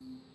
you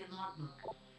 去乱了。